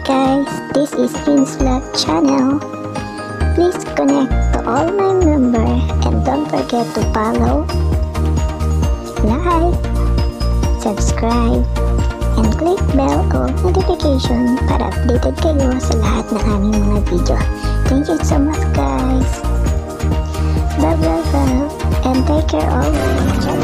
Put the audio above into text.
Hi guys, this is Vince Vlog channel. Please connect to all my member and don't forget to follow, like, subscribe, and click bell o notification para updated kayo sa lahat ng aming mga video. Thank you so much guys. Love, love, love, and take care always.